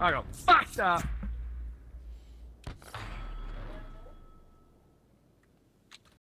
I got fucked up.